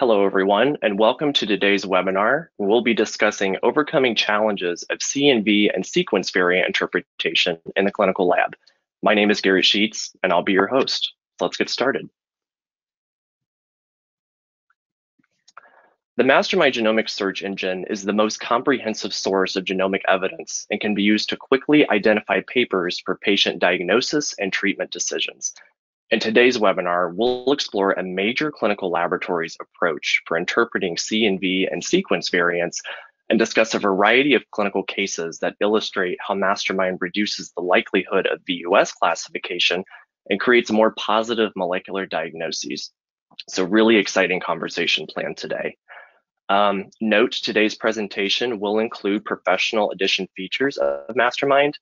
Hello, everyone, and welcome to today's webinar. We'll be discussing overcoming challenges of CNV and sequence variant interpretation in the clinical lab. My name is Gary Sheets, and I'll be your host. Let's get started. The Mastermind Genomic Search Engine is the most comprehensive source of genomic evidence and can be used to quickly identify papers for patient diagnosis and treatment decisions, in today's webinar, we'll explore a major clinical laboratories approach for interpreting CNV and V and sequence variants and discuss a variety of clinical cases that illustrate how Mastermind reduces the likelihood of VUS classification and creates more positive molecular diagnoses. So really exciting conversation planned today. Um, note today's presentation will include professional edition features of Mastermind,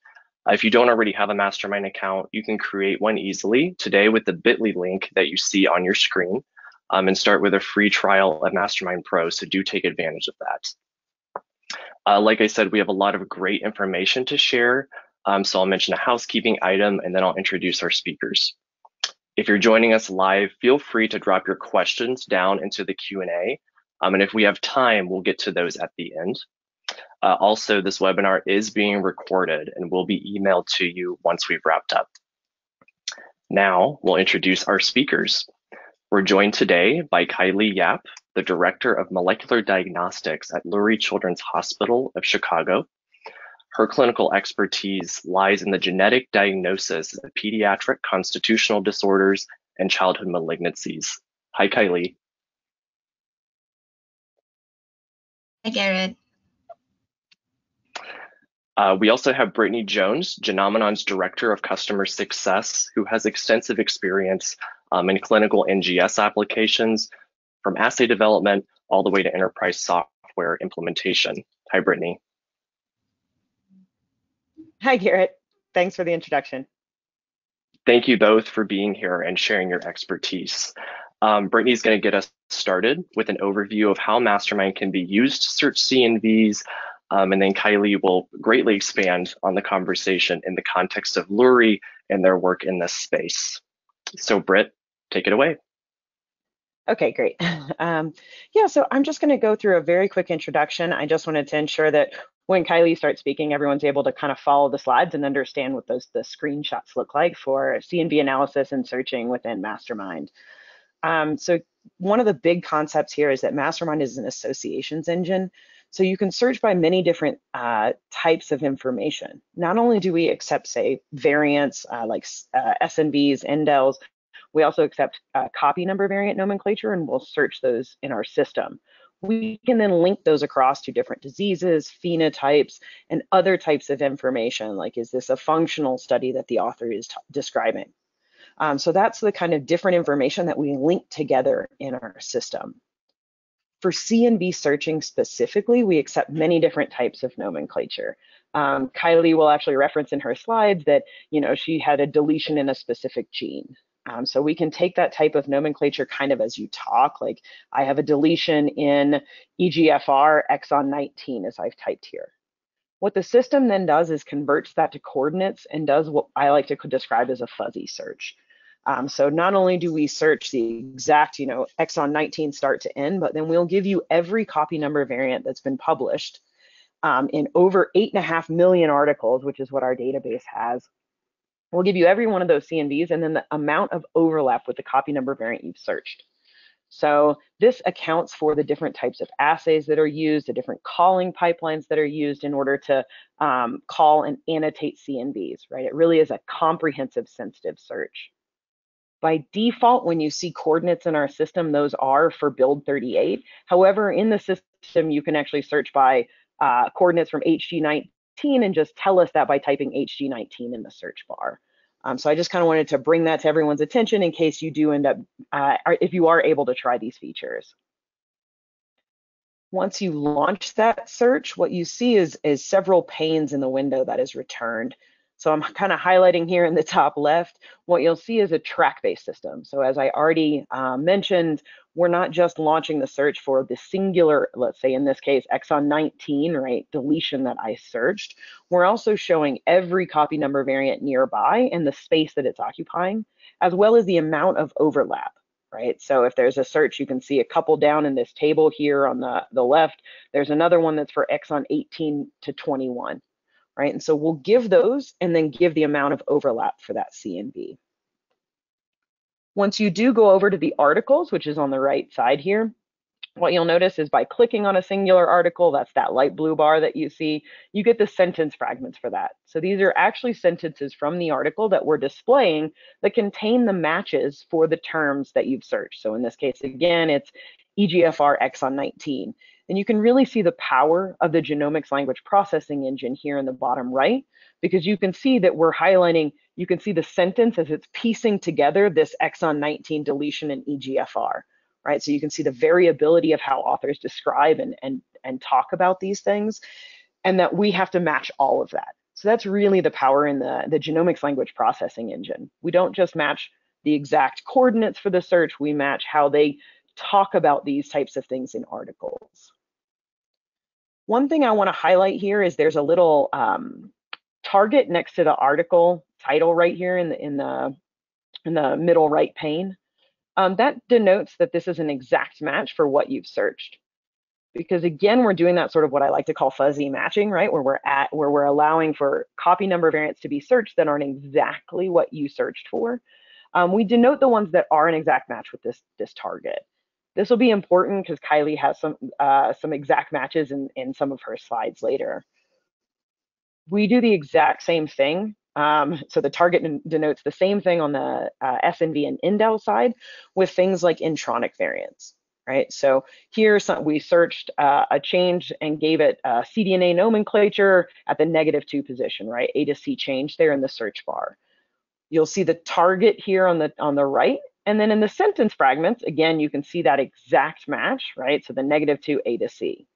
if you don't already have a Mastermind account, you can create one easily today with the bit.ly link that you see on your screen um, and start with a free trial of Mastermind Pro, so do take advantage of that. Uh, like I said, we have a lot of great information to share, um, so I'll mention a housekeeping item and then I'll introduce our speakers. If you're joining us live, feel free to drop your questions down into the Q&A, um, and if we have time, we'll get to those at the end. Uh, also, this webinar is being recorded and will be emailed to you once we've wrapped up. Now, we'll introduce our speakers. We're joined today by Kai Lee Yap, the Director of Molecular Diagnostics at Lurie Children's Hospital of Chicago. Her clinical expertise lies in the genetic diagnosis of pediatric constitutional disorders and childhood malignancies. Hi, Kai Lee. Hi, Garrett. Uh, we also have Brittnee Jones, Genomenon's Director of Customer Success, who has extensive experience um, in clinical NGS applications from assay development all the way to enterprise software implementation. Hi, Brittnee. Hi, Garrett. Thanks for the introduction. Thank you both for being here and sharing your expertise. Um, Brittnee's going to get us started with an overview of how Mastermind can be used to search CNVs, um, and then Kai Lee will greatly expand on the conversation in the context of Lurie and their work in this space. So Britt, take it away. Okay, great. Um, yeah, so I'm just going to go through a very quick introduction. I just wanted to ensure that when Kai Lee starts speaking, everyone's able to kind of follow the slides and understand what those the screenshots look like for CNV analysis and searching within Mastermind. Um, so one of the big concepts here is that Mastermind is an associations engine. So you can search by many different uh, types of information. Not only do we accept, say, variants uh, like uh, SNVs, indels, we also accept uh, copy number variant nomenclature and we'll search those in our system. We can then link those across to different diseases, phenotypes, and other types of information, like is this a functional study that the author is describing? Um, so that's the kind of different information that we link together in our system. For CNV searching specifically, we accept many different types of nomenclature. Um, Kai Lee will actually reference in her slides that, you know, she had a deletion in a specific gene. Um, so we can take that type of nomenclature kind of as you talk, like I have a deletion in EGFR exon 19 as I've typed here. What the system then does is converts that to coordinates and does what I like to describe as a fuzzy search. Um, so not only do we search the exact, you know, exon 19 start to end, but then we'll give you every copy number variant that's been published um, in over eight and a half million articles, which is what our database has. We'll give you every one of those CNVs and then the amount of overlap with the copy number variant you've searched. So this accounts for the different types of assays that are used, the different calling pipelines that are used in order to um, call and annotate CNVs, right? It really is a comprehensive sensitive search. By default, when you see coordinates in our system, those are for build 38. However, in the system, you can actually search by uh, coordinates from HG19 and just tell us that by typing HG19 in the search bar. Um, so I just kind of wanted to bring that to everyone's attention in case you do end up, uh, if you are able to try these features. Once you launch that search, what you see is, is several panes in the window that is returned. So I'm kind of highlighting here in the top left, what you'll see is a track-based system. So as I already uh, mentioned, we're not just launching the search for the singular, let's say in this case, exon 19, right, deletion that I searched. We're also showing every copy number variant nearby and the space that it's occupying, as well as the amount of overlap, right? So if there's a search, you can see a couple down in this table here on the, the left. There's another one that's for exon 18 to 21, right? And so we'll give those and then give the amount of overlap for that CNV. Once you do go over to the articles, which is on the right side here, what you'll notice is by clicking on a singular article, that's that light blue bar that you see, you get the sentence fragments for that. So these are actually sentences from the article that we're displaying that contain the matches for the terms that you've searched. So in this case, again, it's EGFR exon 19. And you can really see the power of the genomics language processing engine here in the bottom right, because you can see that we're highlighting, you can see the sentence as it's piecing together this exon 19 deletion in EGFR right? So you can see the variability of how authors describe and, and, and talk about these things, and that we have to match all of that. So that's really the power in the, the genomics language processing engine. We don't just match the exact coordinates for the search, we match how they talk about these types of things in articles. One thing I want to highlight here is there's a little um, target next to the article title right here in the in the in the middle right pane um, that denotes that this is an exact match for what you've searched. Because again, we're doing that sort of what I like to call fuzzy matching, right? Where we're at, where we're allowing for copy number variants to be searched that aren't exactly what you searched for. Um, we denote the ones that are an exact match with this, this target. This will be important because Kai Lee has some uh, some exact matches in, in some of her slides later. We do the exact same thing um, so the target denotes the same thing on the uh, SNV and indel side with things like intronic variants, right? So here some, we searched uh, a change and gave it cDNA nomenclature at the negative two position, right? A to C change there in the search bar. You'll see the target here on the on the right, and then in the sentence fragments, again, you can see that exact match, right? So the negative two A to C.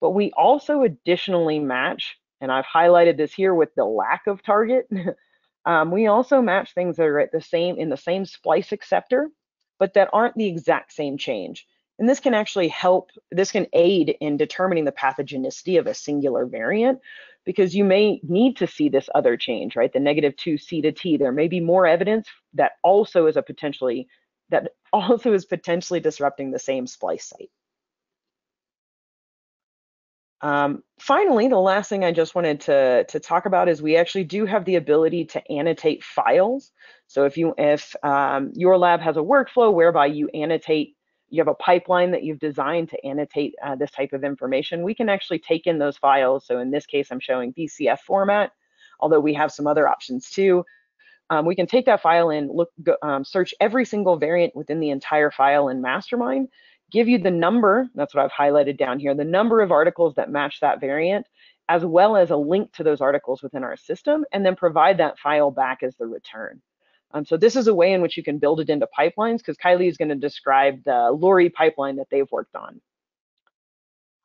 But we also additionally match and I've highlighted this here with the lack of target. um, we also match things that are at the same in the same splice acceptor, but that aren't the exact same change. And this can actually help, this can aid in determining the pathogenicity of a singular variant because you may need to see this other change, right? The negative 2 C to T. There may be more evidence that also is a potentially, that also is potentially disrupting the same splice site. Um, finally, the last thing I just wanted to, to talk about is we actually do have the ability to annotate files. So if you if um, your lab has a workflow whereby you annotate, you have a pipeline that you've designed to annotate uh, this type of information, we can actually take in those files. So in this case, I'm showing VCF format, although we have some other options too. Um, we can take that file and look, go, um, search every single variant within the entire file in Mastermind give you the number, that's what I've highlighted down here, the number of articles that match that variant, as well as a link to those articles within our system, and then provide that file back as the return. Um, so this is a way in which you can build it into pipelines because Kai Lee is going to describe the Lurie pipeline that they've worked on.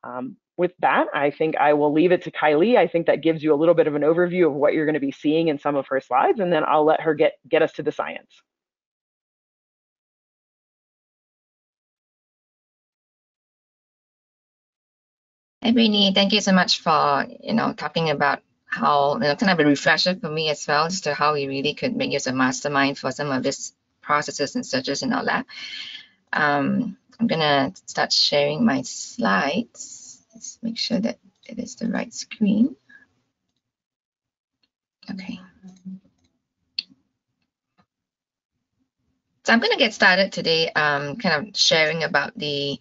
Um, with that, I think I will leave it to Kai Lee. I think that gives you a little bit of an overview of what you're going to be seeing in some of her slides, and then I'll let her get, get us to the science. Brittnee. Thank you so much for, you know, talking about how, you know, kind of a refresher for me as well as to how we really could make use of mastermind for some of these processes and searches in our lab. Um, I'm gonna start sharing my slides. Let's make sure that it is the right screen. Okay. So I'm gonna get started today, um, kind of sharing about the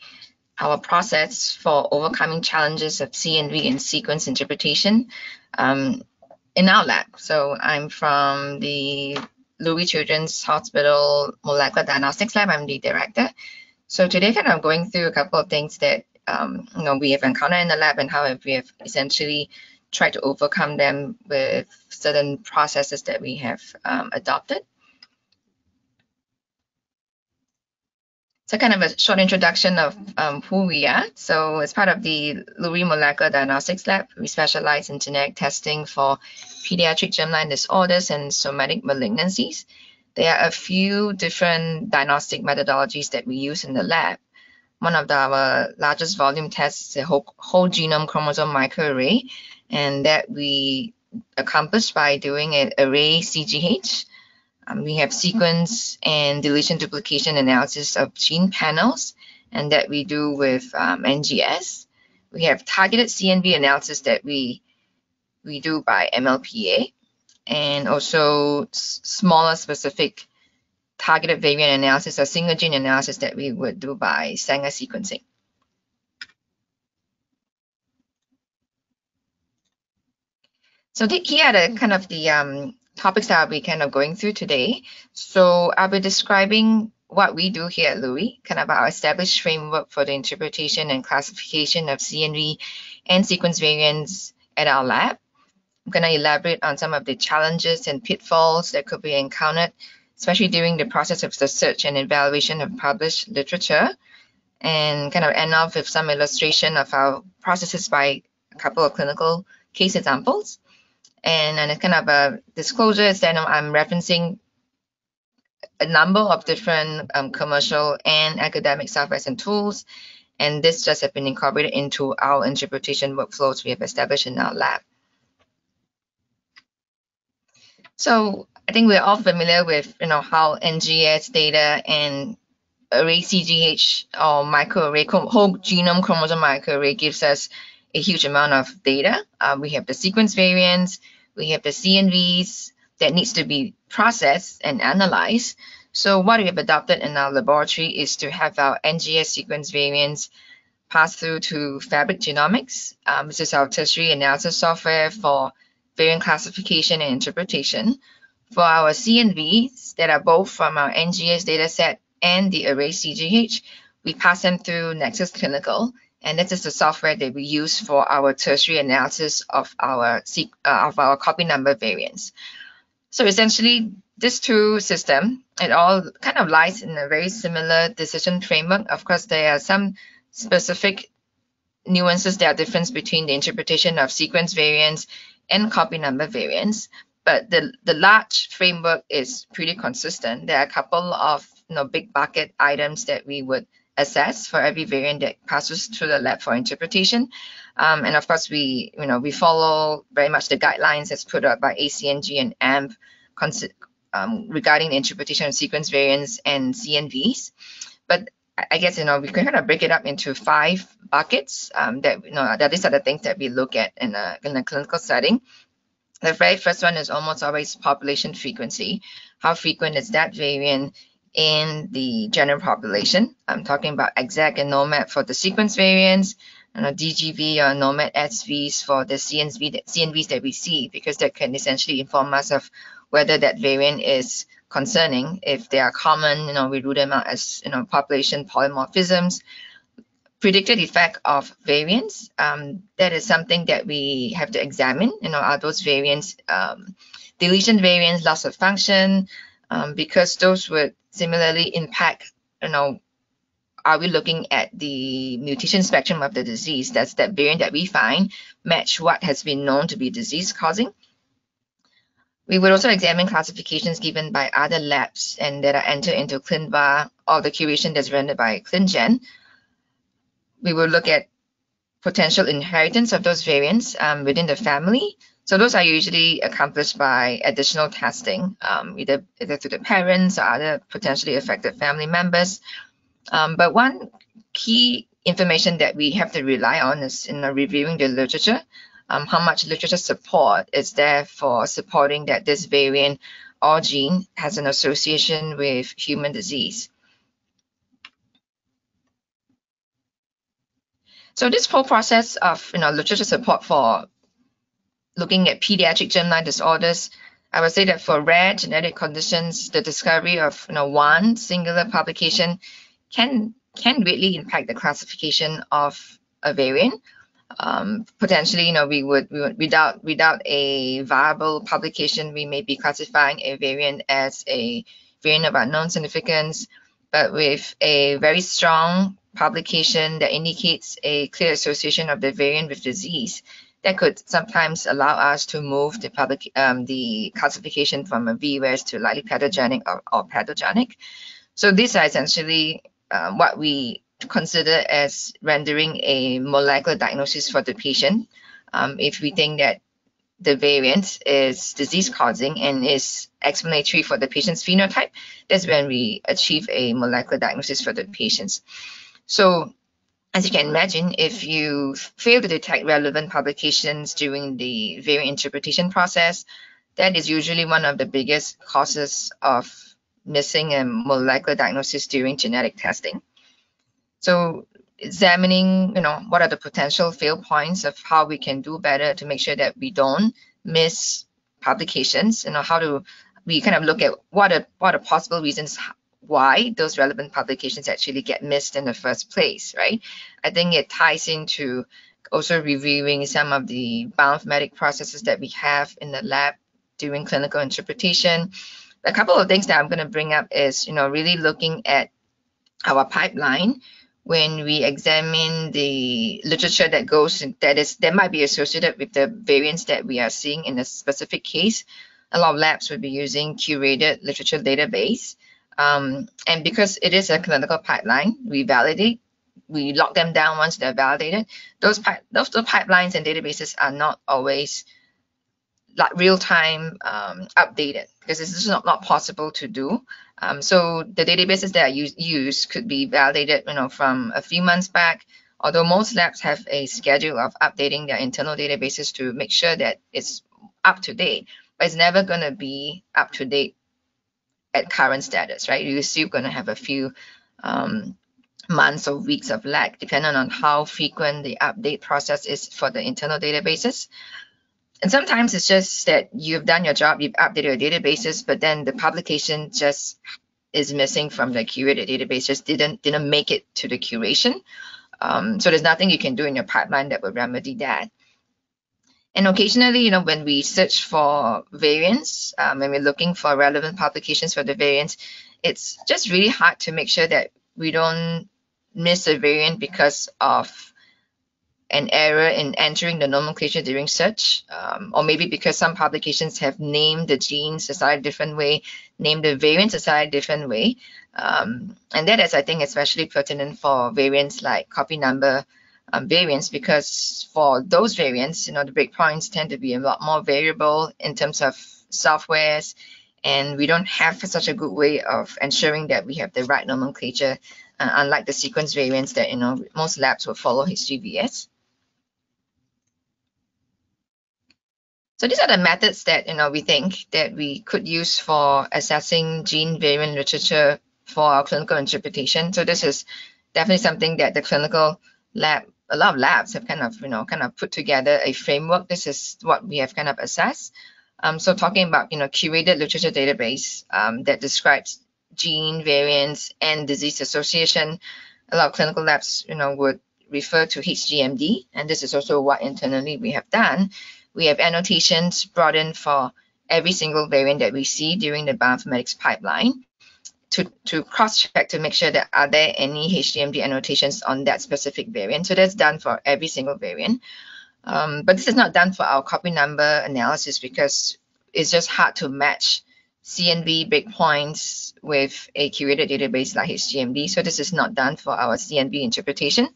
our process for overcoming challenges of CNV and sequence interpretation um, in our lab. So I'm from the Lurie Children's Hospital Molecular Diagnostics Lab. I'm the director. So today, kind of going through a couple of things that um, you know we have encountered in the lab and how we have essentially tried to overcome them with certain processes that we have um, adopted. So kind of a short introduction of um, who we are. So as part of the Lurie Molecular Diagnostics Lab, we specialize in genetic testing for pediatric germline disorders and somatic malignancies. There are a few different diagnostic methodologies that we use in the lab. One of the, our largest volume tests is a whole, whole genome chromosome microarray, and that we accomplish by doing an array CGH Um, we have sequence and deletion duplication analysis of gene panels, and that we do with um, NGS. We have targeted CNV analysis that we we do by MLPA, and also smaller specific targeted variant analysis or single gene analysis that we would do by Sanger sequencing. So here are the kind of the um, topics that I'll be kind of going through today. So I'll be describing what we do here at Lurie, kind of our established framework for the interpretation and classification of CNV and sequence variants at our lab. I'm going to elaborate on some of the challenges and pitfalls that could be encountered, especially during the process of the search and evaluation of published literature, and kind of end off with some illustration of our processes by a couple of clinical case examples. And, and it's kind of a disclosure is that I'm referencing a number of different um, commercial and academic softwares and tools. And this just have been incorporated into our interpretation workflows we have established in our lab. So I think we're all familiar with, you know, how NGS data and array CGH or microarray, whole genome chromosome microarray gives us a huge amount of data. Uh, we have the sequence variants, we have the CNVs that needs to be processed and analyzed. So what we have adopted in our laboratory is to have our NGS sequence variants pass through to Fabric Genomics. Um, this is our tertiary analysis software for variant classification and interpretation. For our CNVs that are both from our NGS dataset and the array CGH, we pass them through Nexus Clinical and this is the software that we use for our tertiary analysis of our uh, of our copy number variants. So essentially, this two system, it all kind of lies in a very similar decision framework. Of course, there are some specific nuances that are difference between the interpretation of sequence variants and copy number variants, but the, the large framework is pretty consistent. There are a couple of you know, big bucket items that we would assess for every variant that passes through the lab for interpretation. Um, and of course, we you know we follow very much the guidelines as put out by ACMG and AMP um, regarding the interpretation of sequence variants and CNVs. But I guess you know we can kind of break it up into five buckets um, that you know that these are the things that we look at in a in a clinical setting. The very first one is almost always population frequency. How frequent is that variant in the general population. I'm talking about EXAC and gnomAD for the sequence variants, and a DGV or gnomAD SVs for the CNV that, CNVs that we see, because that can essentially inform us of whether that variant is concerning. If they are common, you know, we rule them out as, you know, population polymorphisms. Predicted effect of variants, um, that is something that we have to examine, you know, are those variants um, deletion variants, loss of function, um, because those would similarly impact, you know, are we looking at the mutation spectrum of the disease? That's that variant that we find match what has been known to be disease causing. We would also examine classifications given by other labs and that are entered into ClinVar or the curation that's rendered by ClinGen. We will look at potential inheritance of those variants um, within the family so those are usually accomplished by additional testing, um, either, either through the parents or other potentially affected family members. Um, but one key information that we have to rely on is in reviewing the literature, um, how much literature support is there for supporting that this variant or gene has an association with human disease. So this whole process of you know literature support for looking at pediatric germline disorders, I would say that for rare genetic conditions, the discovery of you know, one singular publication can can greatly impact the classification of a variant. Um, potentially, you know, we would, we would without without a viable publication, we may be classifying a variant as a variant of unknown significance. But with a very strong publication that indicates a clear association of the variant with disease, that could sometimes allow us to move the public um, the classification from a VUS to likely pathogenic or, or pathogenic. So these are essentially um, what we consider as rendering a molecular diagnosis for the patient. Um, if we think that the variant is disease causing and is explanatory for the patient's phenotype, that's when we achieve a molecular diagnosis for the patients. So as you can imagine, if you fail to detect relevant publications during the variant interpretation process, that is usually one of the biggest causes of missing a molecular diagnosis during genetic testing. So examining, you know, what are the potential fail points of how we can do better to make sure that we don't miss publications, you know, how do we kind of look at what are, what are possible reasons why those relevant publications actually get missed in the first place, right? I think it ties into also reviewing some of the bioinformatic processes that we have in the lab during clinical interpretation. A couple of things that I'm going to bring up is, you know, really looking at our pipeline when we examine the literature that goes that is that might be associated with the variants that we are seeing in a specific case. A lot of labs would be using curated literature database. Um, and because it is a clinical pipeline, we validate, we lock them down once they're validated. Those, those, those pipelines and databases are not always like real-time um, updated because this is not, not possible to do. Um, so the databases that use, use could be validated, you know, from a few months back. Although most labs have a schedule of updating their internal databases to make sure that it's up to date, but it's never going to be up to date at current status, right? You're still going to have a few um, months or weeks of lag, depending on how frequent the update process is for the internal databases. And sometimes it's just that you've done your job, you've updated your databases, but then the publication just is missing from the curated database, just didn't didn't make it to the curation. Um, so there's nothing you can do in your pipeline that would remedy that. And occasionally, you know, when we search for variants, um, when we're looking for relevant publications for the variants, it's just really hard to make sure that we don't miss a variant because of an error in entering the nomenclature during search, um, or maybe because some publications have named the genes a slightly different way, named the variants a slightly different way. Um, and that is, I think, especially pertinent for variants like copy number um, variants, because for those variants, you know, the breakpoints tend to be a lot more variable in terms of softwares, and we don't have such a good way of ensuring that we have the right nomenclature, uh, unlike the sequence variants that, you know, most labs will follow HGVS. So these are the methods that you know we think that we could use for assessing gene variant literature for our clinical interpretation. So this is definitely something that the clinical lab, a lot of labs have kind of you know kind of put together a framework. This is what we have kind of assessed. Um, so talking about you know curated literature database um, that describes gene variants and disease association, a lot of clinical labs you know would refer to HGMD, and this is also what internally we have done we have annotations brought in for every single variant that we see during the bioinformatics pipeline to, to cross-check to make sure that are there any HGMD annotations on that specific variant. So that's done for every single variant. Um, but this is not done for our copy number analysis because it's just hard to match CNV breakpoints with a curated database like HGMD. So this is not done for our CNV interpretation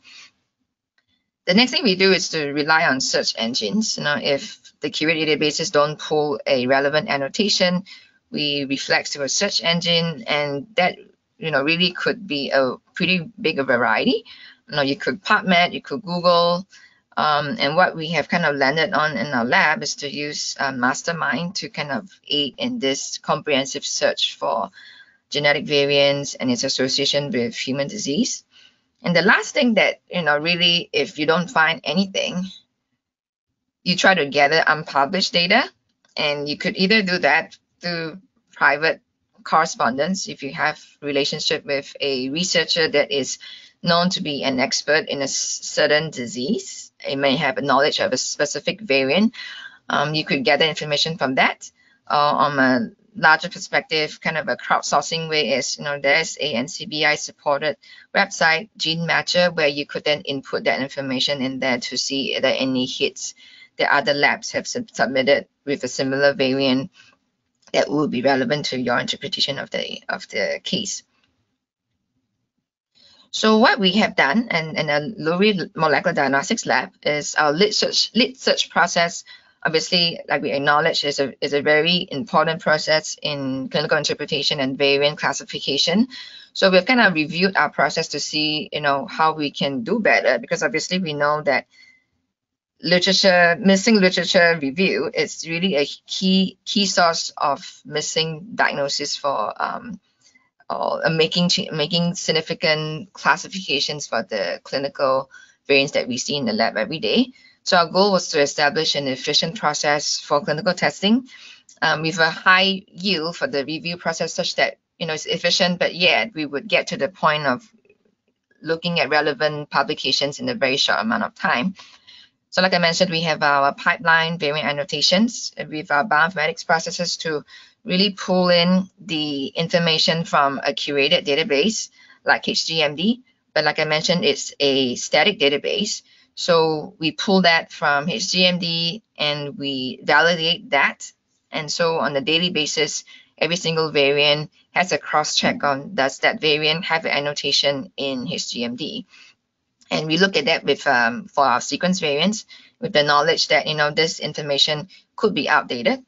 the next thing we do is to rely on search engines. Know, if the curated databases don't pull a relevant annotation, we reflect to a search engine, and that you know really could be a pretty big variety. You know, you could PubMed, you could Google, um, and what we have kind of landed on in our lab is to use uh, Mastermind to kind of aid in this comprehensive search for genetic variants and its association with human disease. And the last thing that, you know, really, if you don't find anything, you try to gather unpublished data. And you could either do that through private correspondence if you have relationship with a researcher that is known to be an expert in a certain disease. It may have a knowledge of a specific variant. Um, you could gather information from that. Uh, on a larger perspective, kind of a crowdsourcing way is, you know, there's a NCBI supported website, GeneMatcher, where you could then input that information in there to see if there are any hits that other labs have sub submitted with a similar variant that will be relevant to your interpretation of the of the case. So what we have done in, in a Lurie Molecular Diagnostics Lab is our lead search, lead search process obviously, like we acknowledge, is a, is a very important process in clinical interpretation and variant classification. So we've kind of reviewed our process to see, you know, how we can do better because obviously we know that literature, missing literature review is really a key key source of missing diagnosis for um, or making making significant classifications for the clinical variants that we see in the lab every day. So our goal was to establish an efficient process for clinical testing um, with a high yield for the review process such that you know it's efficient, but yet we would get to the point of looking at relevant publications in a very short amount of time. So like I mentioned, we have our pipeline variant annotations with our bioinformatics processes to really pull in the information from a curated database like HGMD. But like I mentioned, it's a static database. So we pull that from HGMD and we validate that. And so on a daily basis, every single variant has a cross check on does that variant have an annotation in HGMD. And we look at that with um, for our sequence variants with the knowledge that you know this information could be outdated.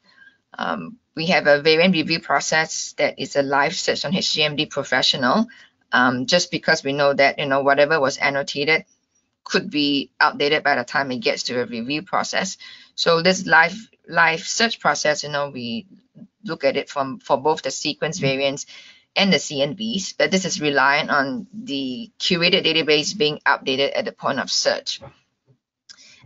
Um, we have a variant review process that is a live search on HGMD professional. Um, just because we know that you know whatever was annotated could be outdated by the time it gets to a review process. So this live live search process, you know, we look at it from for both the sequence variants and the CNVs, but this is reliant on the curated database being updated at the point of search.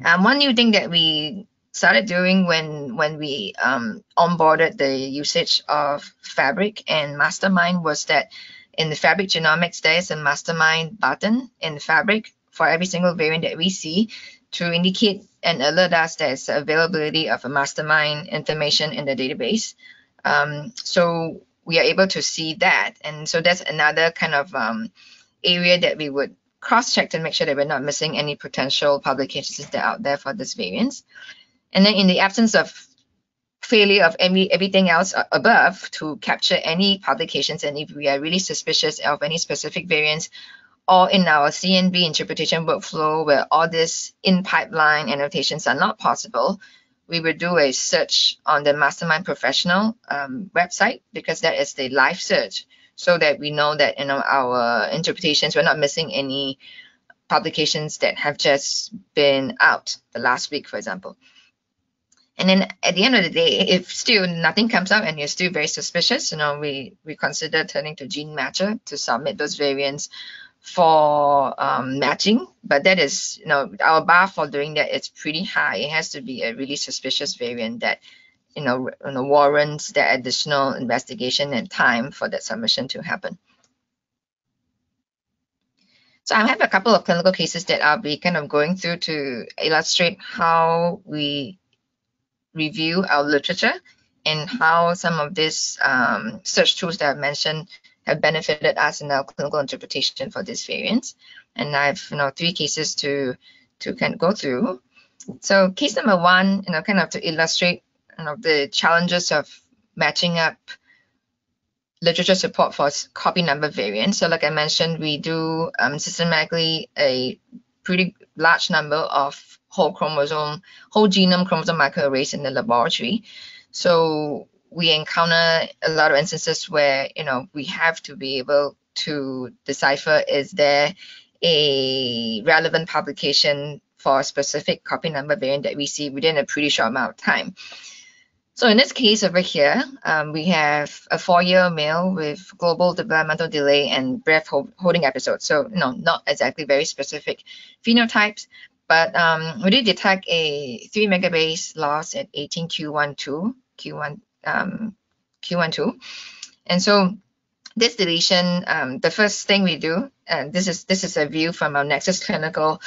Um, one new thing that we started doing when when we um, onboarded the usage of Fabric and Mastermind was that in the Fabric Genomics, there is a Mastermind button in Fabric for every single variant that we see to indicate and alert us there's availability of a Mastermind information in the database. Um, so we are able to see that. And so that's another kind of um, area that we would cross-check to make sure that we're not missing any potential publications that are out there for this variance. And then in the absence of failure of any everything else above to capture any publications and if we are really suspicious of any specific variants or in our CNV interpretation workflow where all these in pipeline annotations are not possible, we will do a search on the Mastermind Professional um, website because that is the live search so that we know that you know our interpretations we're not missing any publications that have just been out the last week, for example. And then at the end of the day, if still nothing comes up and you're still very suspicious, you know, we, we consider turning to GeneMatcher to submit those variants for um, matching, but that is, you know, our bar for doing that is pretty high. It has to be a really suspicious variant that, you know, you know warrants that additional investigation and time for that submission to happen. So I have a couple of clinical cases that I'll be kind of going through to illustrate how we review our literature and how some of these um, search tools that I've mentioned have benefited us in our clinical interpretation for this variant. And I have you know three cases to to kind of go through. So case number one, you know, kind of to illustrate you know the challenges of matching up literature support for copy number variants. So like I mentioned, we do um, systematically a pretty large number of whole chromosome, whole genome chromosome microarrays in the laboratory. So we encounter a lot of instances where you know we have to be able to decipher is there a relevant publication for a specific copy number variant that we see within a pretty short amount of time. So in this case over here, um, we have a four-year male with global developmental delay and breath holding episodes. So know, not exactly very specific phenotypes, but um, we did detect a 3 megabase loss at 18Q12, Q1 um, Q12. And so this deletion, um, the first thing we do, and this is this is a view from our Nexus Clinical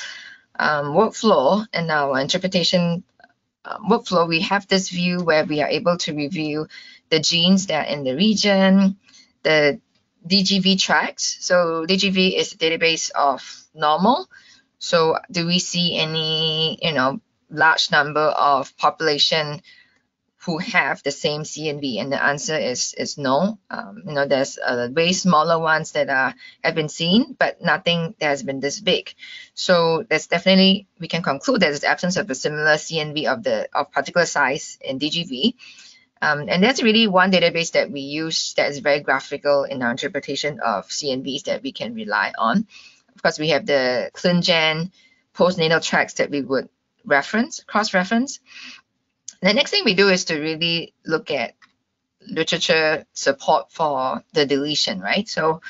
um, workflow and our interpretation uh, workflow. We have this view where we are able to review the genes that are in the region, the DGV tracks. So DGV is a database of normal. So do we see any, you know, large number of population who have the same CNV? And the answer is is no. Um, you know, there's uh, way smaller ones that are have been seen, but nothing that has been this big. So there's definitely we can conclude that there's absence of a similar CNV of the of particular size in DGV. Um, and that's really one database that we use that is very graphical in our interpretation of CNVs that we can rely on. Of course, we have the ClinGen postnatal tracks that we would reference, cross-reference. The next thing we do is to really look at literature support for the deletion, right? So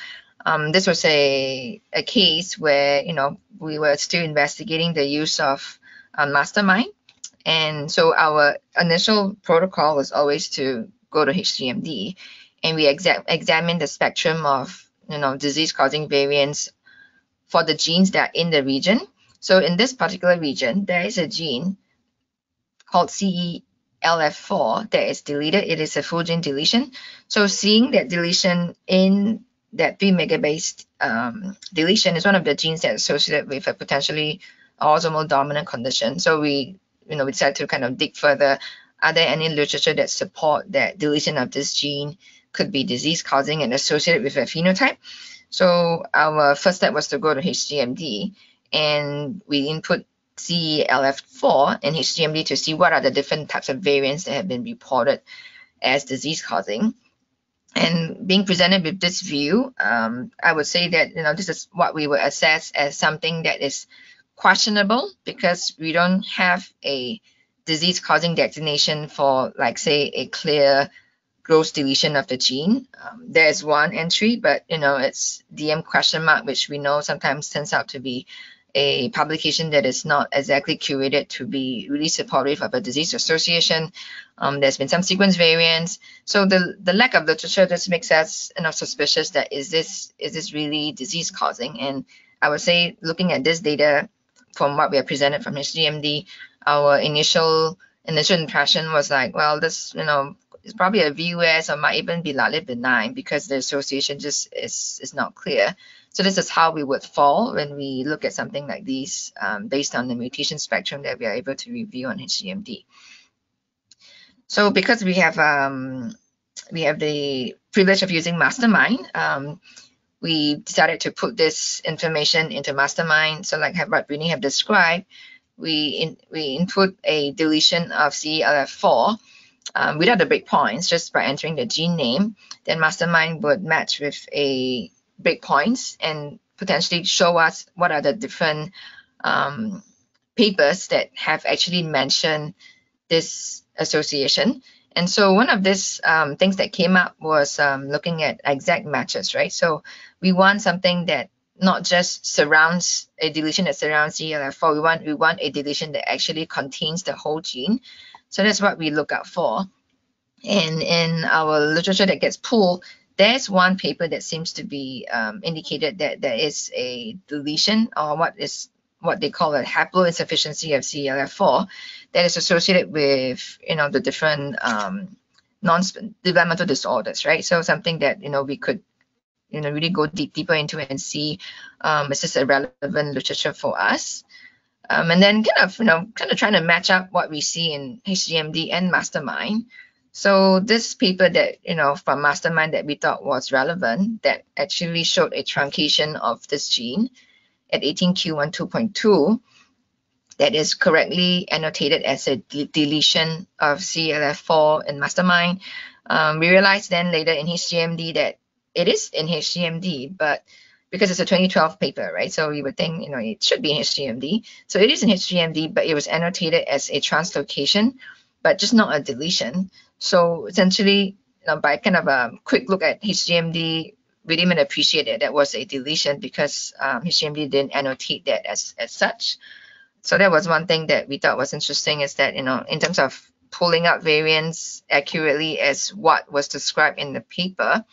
um, this was a, a case where, you know, we were still investigating the use of uh, Mastermind. And so our initial protocol was always to go to HGMD and we exa examine the spectrum of, you know, disease-causing variants for the genes that are in the region. So in this particular region, there is a gene called CELF4 that is deleted. It is a full gene deletion. So seeing that deletion in that 3 megabase um, deletion is one of the genes that associated with a potentially autosomal dominant condition. So we, you know, we decided to kind of dig further. Are there any literature that support that deletion of this gene could be disease causing and associated with a phenotype? So our first step was to go to HGMD and we input CELF4 and HGMD to see what are the different types of variants that have been reported as disease causing. And being presented with this view, um, I would say that you know this is what we would assess as something that is questionable because we don't have a disease causing designation for like say a clear gross deletion of the gene. Um, there's one entry, but you know it's DM question mark, which we know sometimes turns out to be a publication that is not exactly curated to be really supportive of a disease association. Um, there's been some sequence variants. So the, the lack of literature just makes us you know, suspicious that is this is this really disease causing? And I would say looking at this data from what we are presented from HGMD, our initial initial impression was like, well, this, you know, it's probably a VUS or might even be largely benign because the association just is, is not clear. So this is how we would fall when we look at something like these um, based on the mutation spectrum that we are able to review on HGMD. So because we have um, we have the privilege of using Mastermind, um, we decided to put this information into Mastermind. So like what Brittnee have described, we in, we input a deletion of CELF4 um, without the breakpoints, just by entering the gene name, then Mastermind would match with a breakpoints and potentially show us what are the different um, papers that have actually mentioned this association. And so one of these um, things that came up was um, looking at exact matches, right? So we want something that not just surrounds a deletion that surrounds CELF4. We want we want a deletion that actually contains the whole gene. So that's what we look out for. And in our literature that gets pulled, there's one paper that seems to be um, indicated that there is a deletion or what is what they call a haploinsufficiency of CELF4 that is associated with you know the different um, neurodevelopmental disorders, right? So something that you know we could you know really go deep deeper into and see um, is this a relevant literature for us. Um, and then kind of, you know, kind of trying to match up what we see in HGMD and Mastermind. So this paper that, you know, from Mastermind that we thought was relevant, that actually showed a truncation of this gene at 18q12.2 that is correctly annotated as a de deletion of CELF4 in Mastermind. Um, we realized then later in HGMD that it is in HGMD, but because it's a 2012 paper, right? So you would think, you know, it should be in HGMD. So it is in HGMD, but it was annotated as a translocation, but just not a deletion. So essentially, you know, by kind of a quick look at HGMD, we didn't even appreciate that that was a deletion because um, HGMD didn't annotate that as, as such. So that was one thing that we thought was interesting is that, you know, in terms of pulling out variants accurately as what was described in the paper,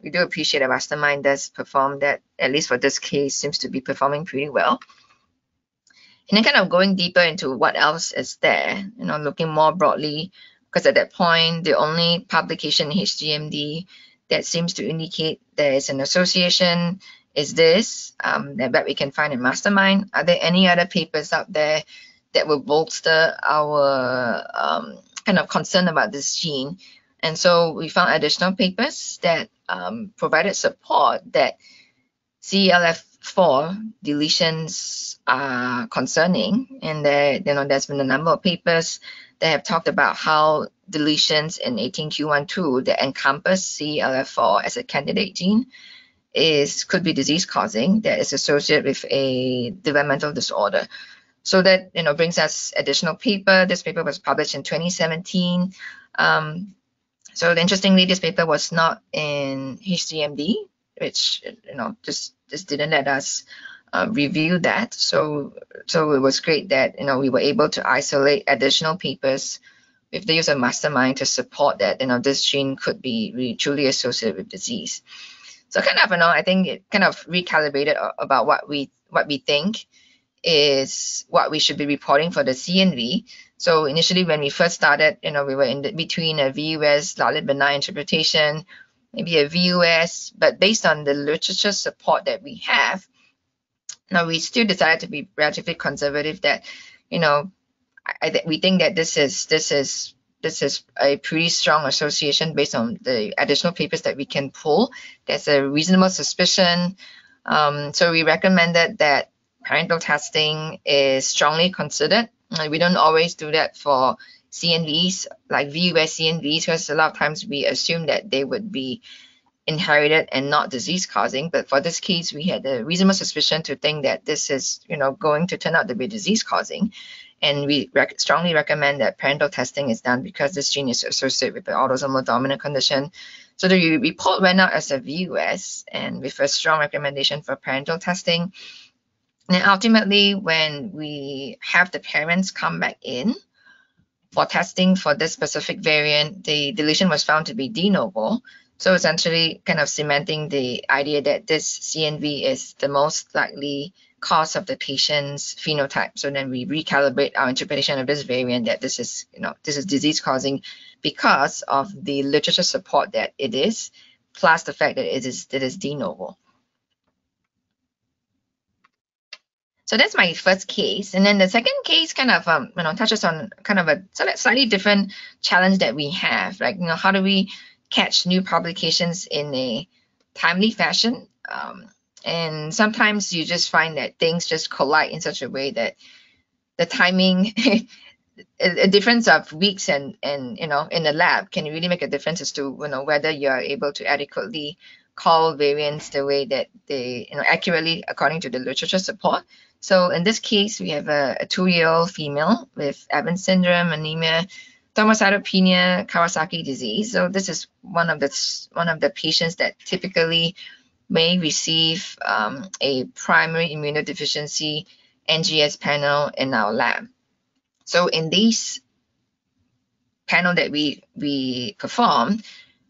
we do appreciate that Mastermind does perform that, at least for this case, seems to be performing pretty well. And then kind of going deeper into what else is there, you know, looking more broadly, because at that point, the only publication in HGMD that seems to indicate there is an association is this um, that, we can find in Mastermind. Are there any other papers out there that will bolster our um, kind of concern about this gene. And so we found additional papers that um, provided support that CELF4 deletions are concerning, and that you know there's been a number of papers that have talked about how deletions in 18q12 that encompass CELF4 as a candidate gene is could be disease causing that is associated with a developmental disorder. So that you know brings us additional paper. This paper was published in 2017. Um, so interestingly, this paper was not in HGMD, which you know just just didn't let us uh, review that. So so it was great that you know we were able to isolate additional papers with the use of mastermind to support that you know this gene could be really truly associated with disease. So kind of you know I think it kind of recalibrated about what we what we think is what we should be reporting for the CNV. So initially when we first started, you know, we were in the, between a VUS largely benign interpretation, maybe a VUS, but based on the literature support that we have, now we still decided to be relatively conservative that, you know, I, we think that this is this is this is a pretty strong association based on the additional papers that we can pull. There's a reasonable suspicion. Um, so we recommended that parental testing is strongly considered. We don't always do that for CNVs, like VUS CNVs, because a lot of times we assume that they would be inherited and not disease causing. But for this case, we had a reasonable suspicion to think that this is, you know, going to turn out to be disease causing. And we rec strongly recommend that parental testing is done because this gene is associated with the autosomal dominant condition. So the report went out as a VUS and with a strong recommendation for parental testing. And ultimately, when we have the parents come back in for testing for this specific variant, the deletion was found to be de novo. So essentially kind of cementing the idea that this CNV is the most likely cause of the patient's phenotype. So then we recalibrate our interpretation of this variant that this is, you know, this is disease causing because of the literature support that it is, plus the fact that it is, it is de novo. So that's my first case. And then the second case kind of, um, you know, touches on kind of a slightly different challenge that we have. Like, you know, how do we catch new publications in a timely fashion? Um, and sometimes you just find that things just collide in such a way that the timing, a, difference of weeks and, and, you know, in the lab can really make a difference as to, you know, whether you're able to adequately call variants the way that they, you know, accurately according to the literature support. So in this case, we have a, a two-year-old female with Evans syndrome, anemia, thrombocytopenia, Kawasaki disease. So this is one of the one of the patients that typically may receive um, a primary immunodeficiency NGS panel in our lab. So in this panel that we we performed,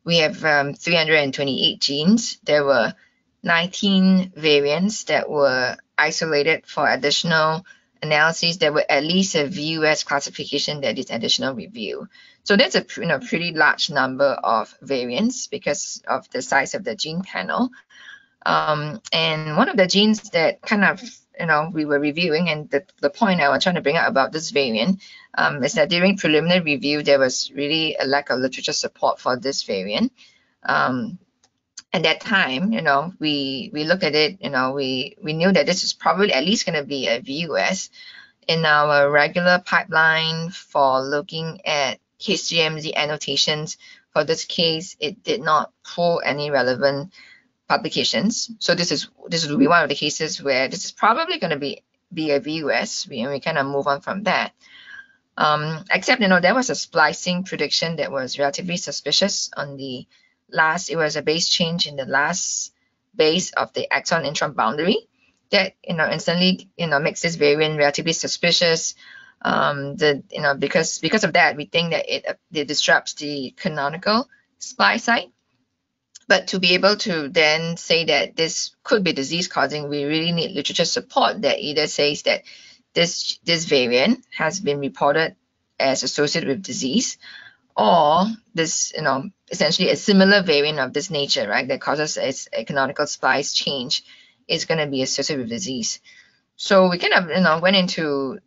we have um, 328 genes. There were 19 variants that were isolated for additional analyses, that were at least a VUS classification that is additional review. So that's a you know, pretty large number of variants because of the size of the gene panel. Um, and one of the genes that kind of you know we were reviewing and the, the point I was trying to bring up about this variant um, is that during preliminary review there was really a lack of literature support for this variant. Um, at that time, you know, we we look at it, you know, we we knew that this is probably at least going to be a VUS. In our regular pipeline for looking at HGMD annotations, for this case, it did not pull any relevant publications. So this is this will be one of the cases where this is probably going to be be a VUS, we, and we kind of move on from that. Um, except, you know, there was a splicing prediction that was relatively suspicious on the last, it was a base change in the last base of the exon intron boundary that, you know, instantly, you know, makes this variant relatively suspicious. Um, the, you know, because, because of that, we think that it, it disrupts the canonical splice site. But to be able to then say that this could be disease causing, we really need literature support that either says that this, this variant has been reported as associated with disease or this, you know, essentially a similar variant of this nature, right, that causes a canonical splice change is going to be associated with disease. So we kind of, you know, went into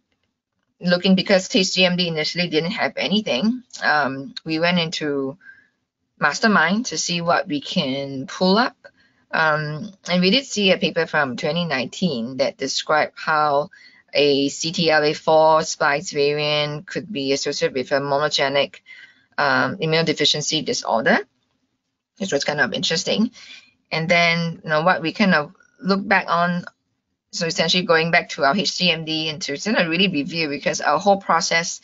looking because HGMD initially didn't have anything, um, we went into Mastermind to see what we can pull up. Um, and we did see a paper from 2019 that described how a CTLA4 splice variant could be associated with a monogenic um, immunodeficiency disorder, which was kind of interesting. And then, you know, what we kind of look back on so essentially going back to our HGMD and to kind of really review because our whole process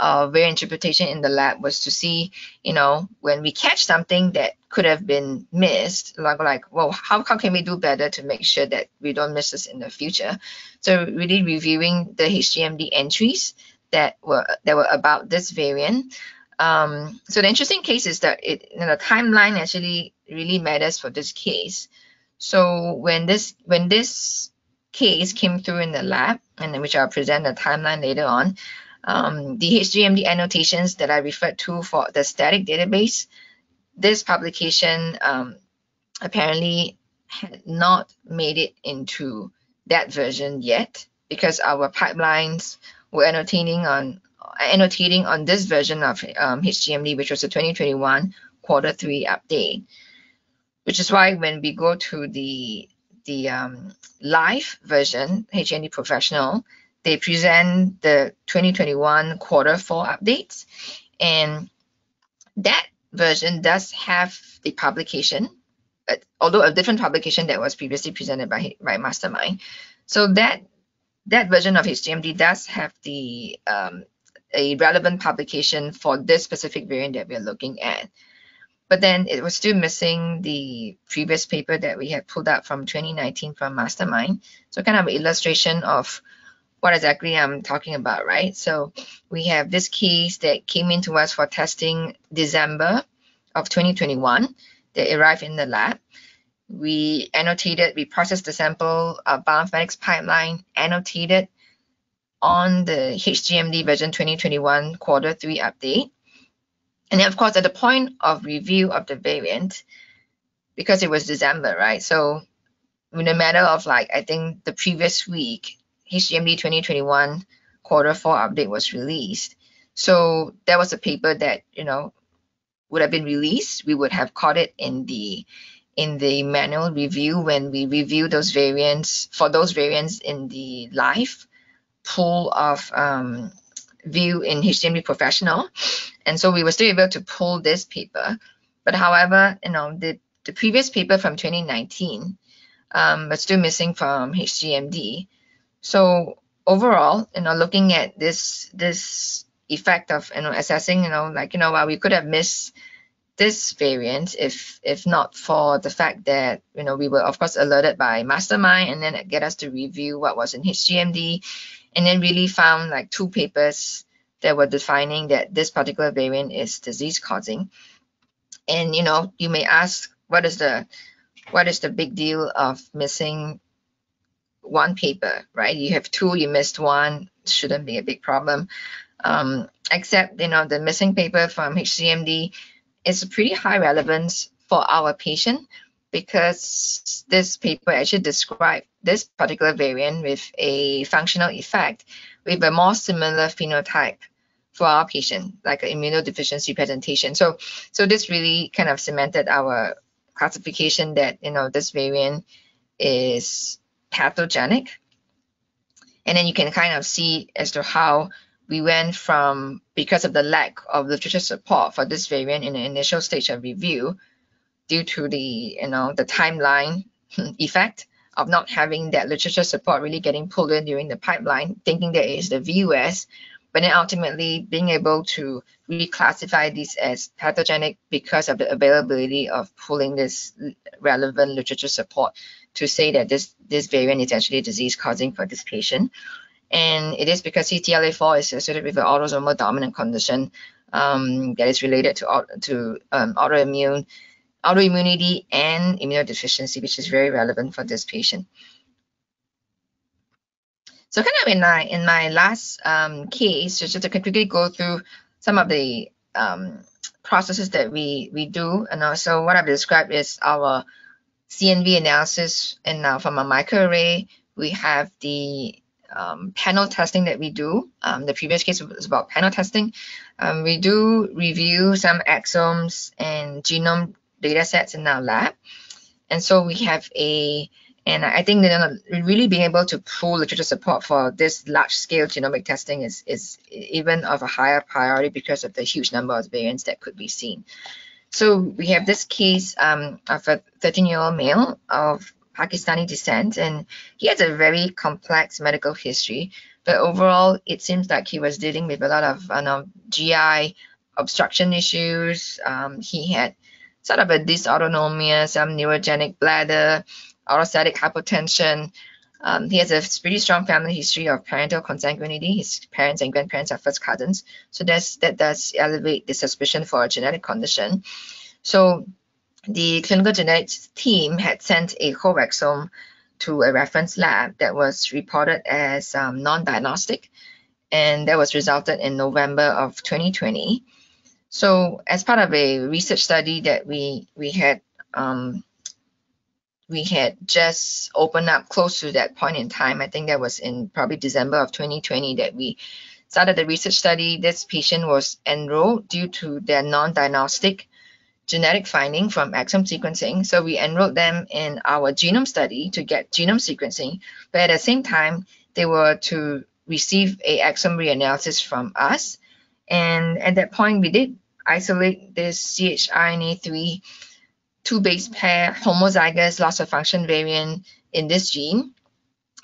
of variant interpretation in the lab was to see, you know, when we catch something that could have been missed, like, like well, how, how can we do better to make sure that we don't miss this in the future? So really reviewing the HGMD entries that were that were about this variant. Um, so the interesting case is that it, you know, the timeline actually really matters for this case. So when this when this case came through in the lab, and which I'll present the timeline later on. Um, the HGMD annotations that I referred to for the static database, this publication um, apparently had not made it into that version yet because our pipelines were annotating on annotating on this version of um, HGMD, which was the 2021 quarter three update. Which is why when we go to the the um, live version, HGMD Professional, they present the 2021 quarter four updates. And that version does have the publication, although a different publication that was previously presented by, by Mastermind. So that that version of HGMD does have the um, a relevant publication for this specific variant that we're looking at but then it was still missing the previous paper that we had pulled up from 2019 from Mastermind. So kind of an illustration of what exactly I'm talking about, right? So we have this case that came into us for testing December of 2021 that arrived in the lab. We annotated, we processed the sample uh, bioinformatics pipeline, annotated on the HGMD version 2021 quarter three update. And then, of course, at the point of review of the variant, because it was December, right? So in a matter of like, I think the previous week, HGMD 2021 quarter four update was released. So that was a paper that, you know, would have been released. We would have caught it in the in the manual review when we review those variants for those variants in the live pool of um, view in HGMD Professional. And so we were still able to pull this paper. But however, you know, the, the previous paper from 2019 um, was still missing from HGMD. So overall, you know, looking at this this effect of you know assessing, you know, like you know, while we could have missed this variant if if not for the fact that you know we were of course alerted by mastermind and then get us to review what was in HGMD and then really found like two papers that were defining that this particular variant is disease causing. And you know, you may ask, what is the what is the big deal of missing one paper, right? You have two, you missed one, shouldn't be a big problem. Um, except you know the missing paper from HGMD is a pretty high relevance for our patient because this paper actually described this particular variant with a functional effect with a more similar phenotype for our patient, like an immunodeficiency presentation. So, so this really kind of cemented our classification that, you know, this variant is pathogenic. And then you can kind of see as to how we went from, because of the lack of literature support for this variant in the initial stage of review, due to the you know the timeline effect of not having that literature support really getting pulled in during the pipeline, thinking that it is the VUS, but then ultimately being able to reclassify this as pathogenic because of the availability of pulling this relevant literature support to say that this, this variant is actually disease causing for this patient. And it is because CTLA4 is associated with an autosomal dominant condition um, that is related to, to um, autoimmune autoimmunity and immunodeficiency, which is very relevant for this patient. So kind of in my in my last um, case, just to quickly go through some of the um, processes that we we do, and also what I've described is our CNV analysis, and now from a microarray, we have the um, panel testing that we do. Um, the previous case was about panel testing. Um, we do review some exomes and genome data sets in our lab. And so we have a, and I think that really being able to pull literature support for this large scale genomic testing is, is even of a higher priority because of the huge number of variants that could be seen. So we have this case um, of a 13 year old male of Pakistani descent, and he has a very complex medical history. But overall, it seems like he was dealing with a lot of GI obstruction issues. Um, he had sort of a dysautonomia, some neurogenic bladder, orthostatic hypotension. Um, he has a pretty strong family history of parental consanguinity. His parents and grandparents are first cousins, so that's, that does elevate the suspicion for a genetic condition. So the clinical genetics team had sent a whole exome to a reference lab that was reported as um, non-diagnostic, and that was resulted in November of 2020. So as part of a research study that we we had um, we had just opened up close to that point in time, I think that was in probably December of 2020 that we started the research study. This patient was enrolled due to their non-diagnostic genetic finding from exome sequencing. So we enrolled them in our genome study to get genome sequencing, but at the same time, they were to receive a exome reanalysis from us. And at that point, we did isolate this CHRNA3 two base pair homozygous loss of function variant in this gene.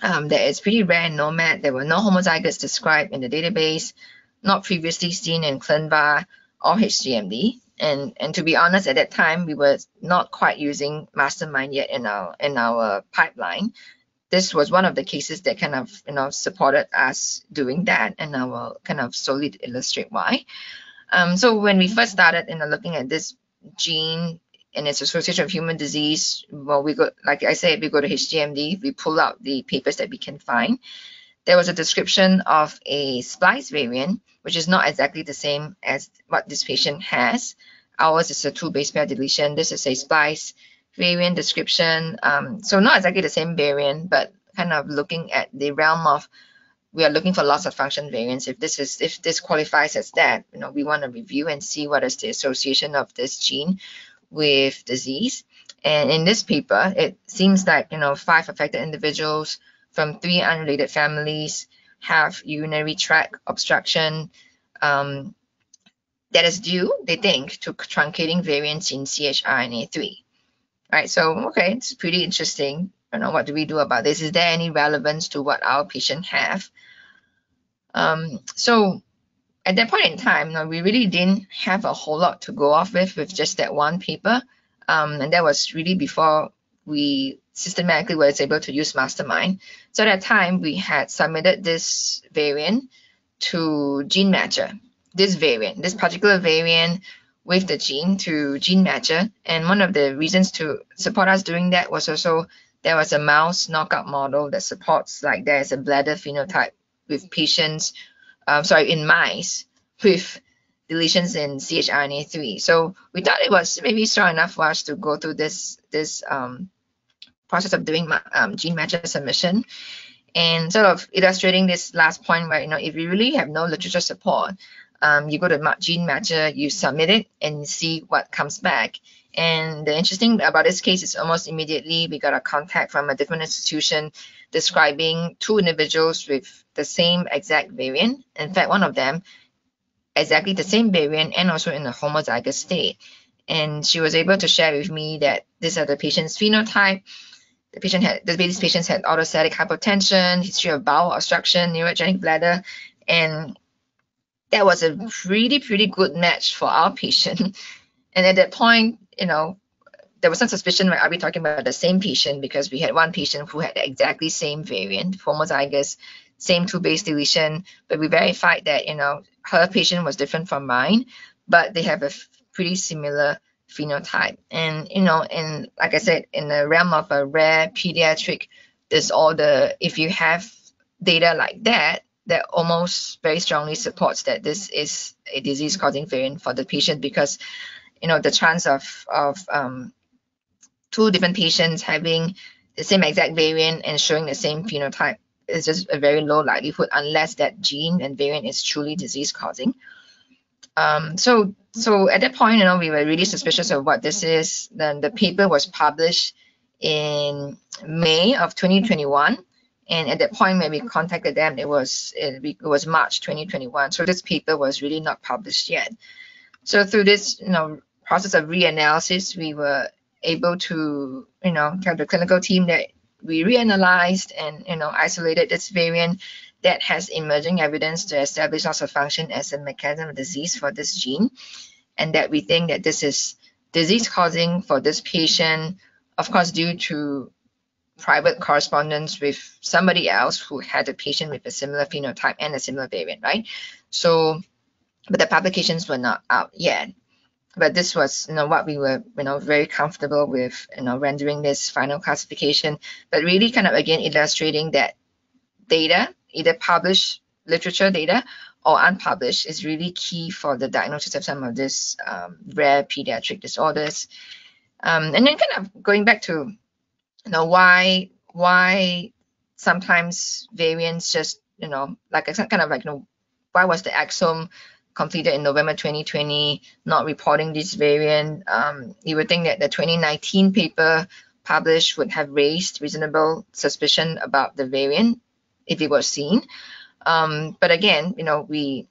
Um, that is pretty rare in gnomAD. There were no homozygotes described in the database, not previously seen in ClinVar or HGMD and and to be honest at that time we were not quite using mastermind yet in our in our pipeline this was one of the cases that kind of you know supported us doing that and i will kind of slowly illustrate why um, so when we first started you know looking at this gene and its association of human disease well we go like i said we go to hgmd we pull out the papers that we can find there was a description of a splice variant, which is not exactly the same as what this patient has. Ours is a two base pair deletion. This is a splice variant description. Um, so not exactly the same variant, but kind of looking at the realm of we are looking for loss of function variants. If this is if this qualifies as that, you know, we want to review and see what is the association of this gene with disease. And in this paper, it seems like you know five affected individuals from three unrelated families have urinary tract obstruction um, that is due, they think, to truncating variants in CHRNA3. Right, so okay, it's pretty interesting. You know, what do we do about this? Is there any relevance to what our patient have? Um, so at that point in time, you know, we really didn't have a whole lot to go off with with just that one paper. Um, and that was really before we systematically was able to use Mastermind. So at that time, we had submitted this variant to GeneMatcher, this variant, this particular variant with the gene to GeneMatcher. And one of the reasons to support us doing that was also there was a mouse knockout model that supports like there's a bladder phenotype with patients, um, sorry, in mice with deletions in CHRNA3. So we thought it was maybe strong enough for us to go through this this um, process of doing um, GeneMatcher submission and sort of illustrating this last point where, you know, if you really have no literature support, um, you go to GeneMatcher, you submit it and see what comes back. And the interesting about this case is almost immediately we got a contact from a different institution describing two individuals with the same exact variant. In fact, one of them exactly the same variant and also in a homozygous state. And she was able to share with me that these are the patient's phenotype, the patient had the baby's patients had orthostatic hypotension, history of bowel obstruction, neurogenic bladder, and that was a pretty pretty good match for our patient. And at that point, you know, there was some suspicion are we talking about the same patient? Because we had one patient who had the exactly same variant, homozygous, same two base deletion, but we verified that you know her patient was different from mine, but they have a pretty similar phenotype. And, you know, and like I said, in the realm of a rare pediatric disorder, if you have data like that, that almost very strongly supports that this is a disease causing variant for the patient because, you know, the chance of, of um, two different patients having the same exact variant and showing the same phenotype is just a very low likelihood unless that gene and variant is truly disease causing. Um, so, so at that point, you know, we were really suspicious of what this is. Then the paper was published in May of 2021. And at that point, when we contacted them, it was it, was March 2021. So this paper was really not published yet. So through this, you know, process of reanalysis, we were able to, you know, have the clinical team that we reanalyzed and, you know, isolated this variant that has emerging evidence to establish loss of function as a mechanism of disease for this gene, and that we think that this is disease causing for this patient, of course, due to private correspondence with somebody else who had a patient with a similar phenotype and a similar variant, right? So, but the publications were not out yet. But this was, you know, what we were, you know, very comfortable with, you know, rendering this final classification, but really kind of again illustrating that data, either published literature data or unpublished, is really key for the diagnosis of some of these um, rare pediatric disorders. Um, and then kind of going back to you know why why sometimes variants just you know like kind of like you know why was the exome completed in November 2020 not reporting this variant um, you would think that the 2019 paper published would have raised reasonable suspicion about the variant if it was seen um, but again you know we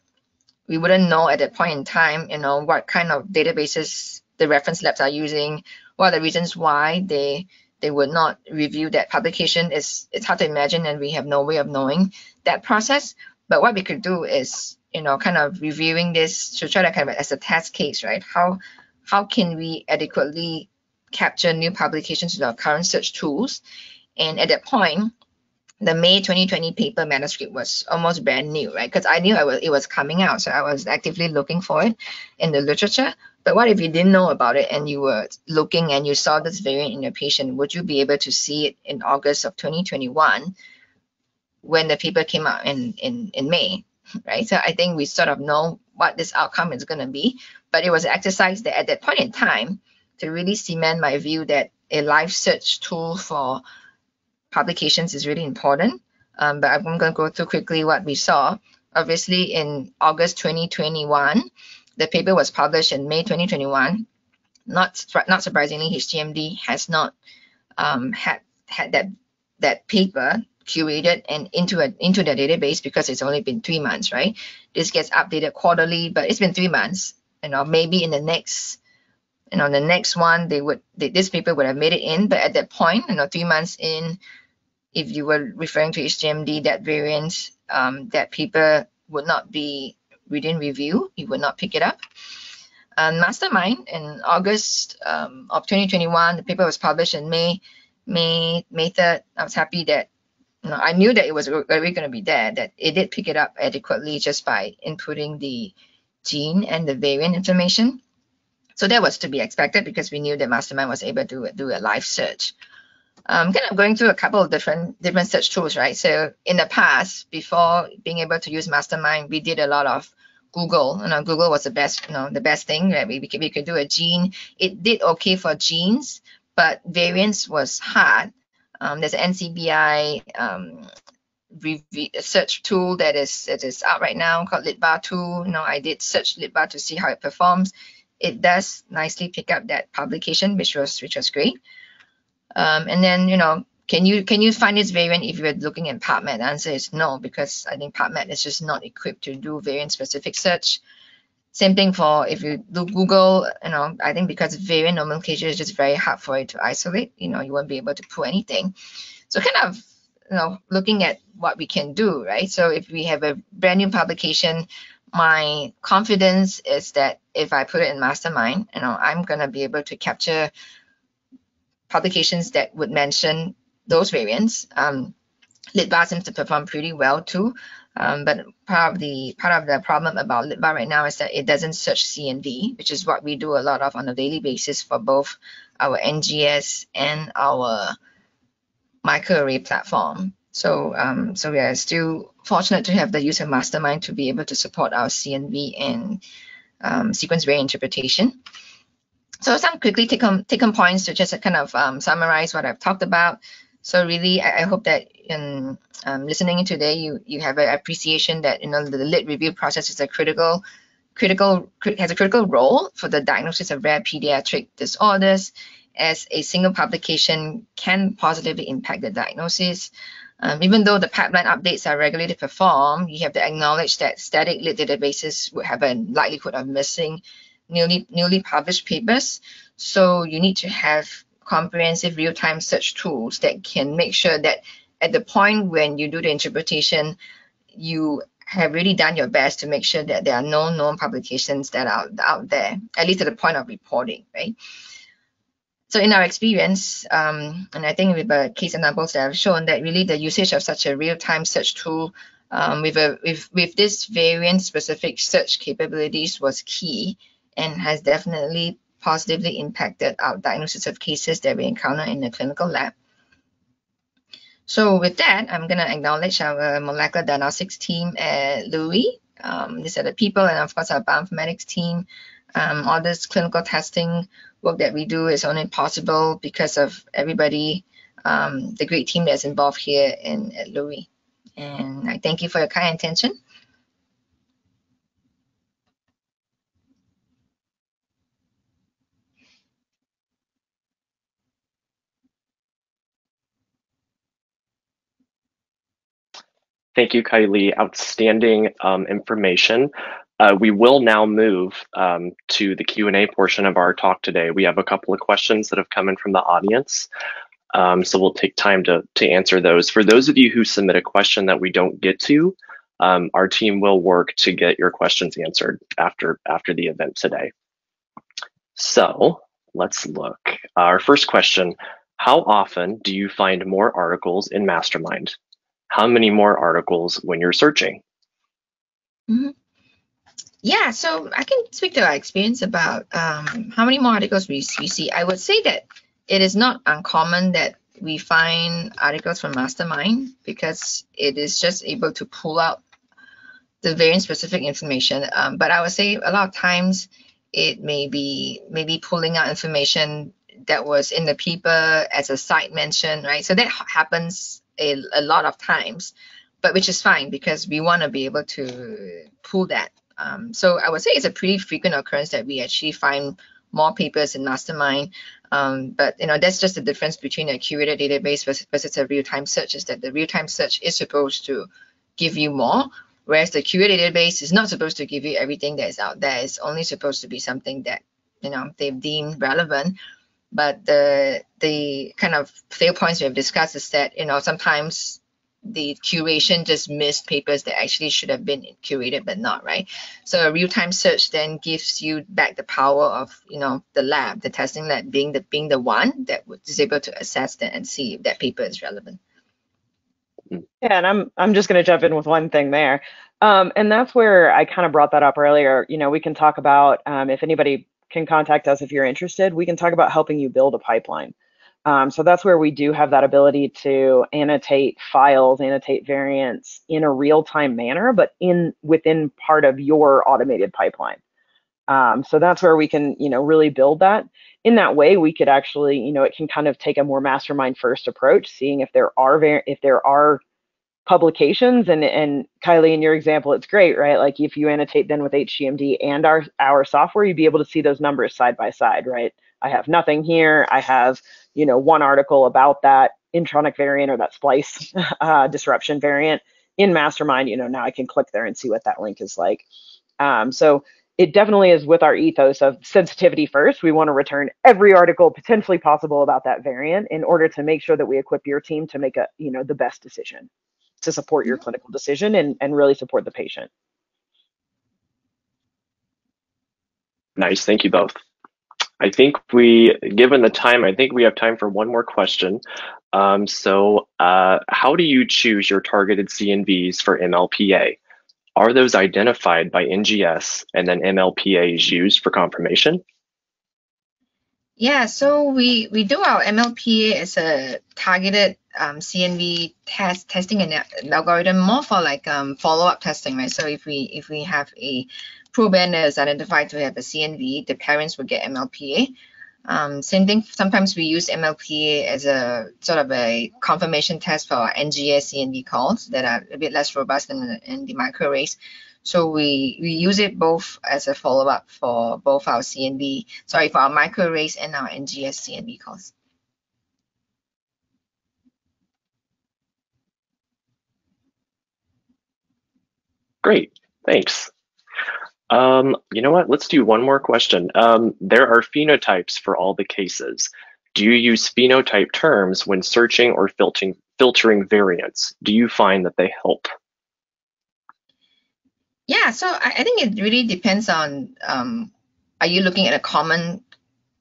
we wouldn't know at that point in time you know what kind of databases the reference labs are using what are the reasons why they they would not review that publication. It's, it's hard to imagine and we have no way of knowing that process. But what we could do is, you know, kind of reviewing this to try to kind of as a test case, right? How, how can we adequately capture new publications with our current search tools? And at that point, the May 2020 paper manuscript was almost brand new, right? Because I knew I was, it was coming out, so I was actively looking for it in the literature. But what if you didn't know about it and you were looking and you saw this variant in your patient? Would you be able to see it in August of 2021 when the paper came out in, in, in May, right? So I think we sort of know what this outcome is going to be. But it was an exercise that at that point in time to really cement my view that a live search tool for publications is really important. Um, but I'm going to go through quickly what we saw. Obviously, in August 2021, the paper was published in May 2021. Not not surprisingly, HGMD has not um, had had that that paper curated and into a into the database because it's only been three months, right? This gets updated quarterly, but it's been three months. You know, maybe in the next you know the next one they would they, this paper would have made it in but at that point you know three months in if you were referring to HGMD, that variant, um, that paper would not be within review. You would not pick it up. And Mastermind in August um, of 2021, the paper was published in May, May, May 3rd. I was happy that I knew that it was already going to be there, that it did pick it up adequately just by inputting the gene and the variant information. So that was to be expected because we knew that Mastermind was able to do a live search um, kind of going through a couple of different different search tools, right? So in the past, before being able to use Mastermind, we did a lot of Google. You know, Google was the best, you know, the best thing. Right? We, we, could, we could do a gene. It did okay for genes, but variants was hard. Um, there's an NCBI um, review, search tool that is that is out right now called LitVar tool. Know, I did search LitVar to see how it performs. It does nicely pick up that publication, which was which was great. Um, and then, you know, can you can you find this variant if you're looking at PubMed? The answer is no, because I think PubMed is just not equipped to do variant specific search. Same thing for if you do Google, you know, I think because variant nomenclature is just very hard for it to isolate, you know, you won't be able to pull anything. So kind of, you know, looking at what we can do, right? So if we have a brand new publication, my confidence is that if I put it in Mastermind, you know, I'm gonna be able to capture publications that would mention those variants. Um, LitVar seems to perform pretty well too. Um, but part of the part of the problem about LitVar right now is that it doesn't search CNV, which is what we do a lot of on a daily basis for both our NGS and our microarray platform. So um, so we are still fortunate to have the user Mastermind to be able to support our CNV and um, sequence array interpretation. So some quickly take home, take points to just kind of um, summarize what I've talked about. So really, I, I hope that in um, listening in today, you you have an appreciation that you know the lit review process is a critical critical has a critical role for the diagnosis of rare pediatric disorders as a single publication can positively impact the diagnosis. Um, even though the pipeline updates are regularly performed, you have to acknowledge that static lit databases would have a likelihood of missing newly, newly published papers. So you need to have comprehensive real-time search tools that can make sure that at the point when you do the interpretation, you have really done your best to make sure that there are no known publications that are out there, at least at the point of reporting, right? So in our experience, um, and I think with the case examples that I've shown that really the usage of such a real-time search tool um, with, a, with, with this variant-specific search capabilities was key and has definitely positively impacted our diagnosis of cases that we encounter in the clinical lab. So with that, I'm going to acknowledge our molecular diagnostics team at Lurie. Um, these are the people and of course our bioinformatics team. Um, all this clinical testing work that we do is only possible because of everybody, um, the great team that's involved here in at Lurie. And I thank you for your kind attention. Thank you, Kai Lee. Outstanding um, information. Uh, we will now move um, to the Q&A portion of our talk today. We have a couple of questions that have come in from the audience. Um, so we'll take time to, to answer those. For those of you who submit a question that we don't get to, um, our team will work to get your questions answered after, after the event today. So let's look. Our first question, how often do you find more articles in Mastermind? How many more articles when you're searching? Mm -hmm. Yeah, so I can speak to our experience about um, how many more articles we, we see. I would say that it is not uncommon that we find articles from Mastermind because it is just able to pull out the very specific information. Um, but I would say a lot of times it may be maybe pulling out information that was in the paper as a side mention, right? So that happens a, a lot of times, but which is fine because we want to be able to pull that um, so I would say it's a pretty frequent occurrence that we actually find more papers in Mastermind. Um, but you know that's just the difference between a curated database versus, versus a real-time search is that the real-time search is supposed to give you more, whereas the curated database is not supposed to give you everything that is out there. It's only supposed to be something that you know they've deemed relevant. But the the kind of fail points we have discussed is that you know sometimes the curation just missed papers that actually should have been curated but not right? So a real-time search then gives you back the power of you know the lab the testing lab being the being the one that is able to assess that and see if that paper is relevant. Yeah and i'm i'm just going to jump in with one thing there. Um, and that's where i kind of brought that up earlier. You know we can talk about um, if anybody can contact us if you're interested we can talk about helping you build a pipeline um, so that's where we do have that ability to annotate files, annotate variants in a real-time manner, but in within part of your automated pipeline. Um, so that's where we can, you know, really build that. In that way, we could actually, you know, it can kind of take a more mastermind first approach, seeing if there are if there are publications and and Kai Lee in your example it's great right like if you annotate then with HGMD and our our software you'd be able to see those numbers side by side right I have nothing here I have you know, one article about that intronic variant or that splice uh, disruption variant in Mastermind, you know, now I can click there and see what that link is like. Um, so it definitely is with our ethos of sensitivity first. We want to return every article potentially possible about that variant in order to make sure that we equip your team to make a, you know, the best decision to support your clinical decision and, and really support the patient. Nice. Thank you both. I think we, given the time, I think we have time for one more question. Um, so uh, how do you choose your targeted CNVs for MLPA? Are those identified by NGS and then MLPA is used for confirmation? Yeah, so we, we do our MLPA as a targeted um, CNV test testing algorithm more for like um, follow-up testing, right? So if we if we have a proband that is identified to have a CNV, the parents will get MLPA. Um, same thing, sometimes we use MLPA as a sort of a confirmation test for NGS CNV calls that are a bit less robust than in the microarrays. So we, we use it both as a follow-up for both our CNV, sorry, for our microarrays and our NGS CNV calls. Great, thanks. Um, you know what? Let's do one more question. Um, there are phenotypes for all the cases. Do you use phenotype terms when searching or filtering, filtering variants? Do you find that they help? Yeah, so I, I think it really depends on um, are you looking at a common